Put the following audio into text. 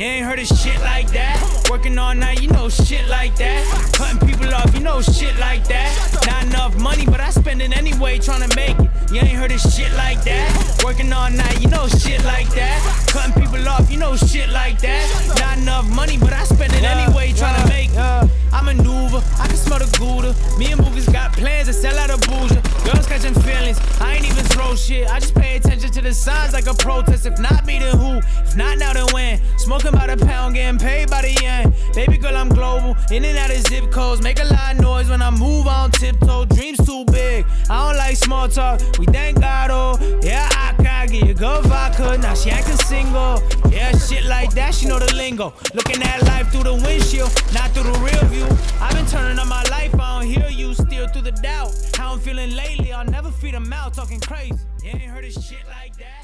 You ain't heard of shit like that. Working all night, you know shit like that. Cutting people off, you know shit like that. Not enough money, but I spend it anyway, trying to make it. You ain't heard of shit like that. Working all night, you know shit Me and Movies got plans to sell out a bougie. Girls catching feelings, I ain't even throw shit. I just pay attention to the signs like a protest. If not me, then who? If not now, then when? Smoking by the pound, getting paid by the yen. Baby girl, I'm global, in and out of zip codes. Make a lot of noise when I move on tiptoe. Dreams too big, I don't like small talk. We thank God, oh, yeah, I can get you good vodka. Now she acting single, yeah, shit like that, she know the lingo. Looking at life through the windshield, not through the rear view. Doubt. How I'm feeling lately, I'll never feed a mouth talking crazy. You ain't heard of shit like that.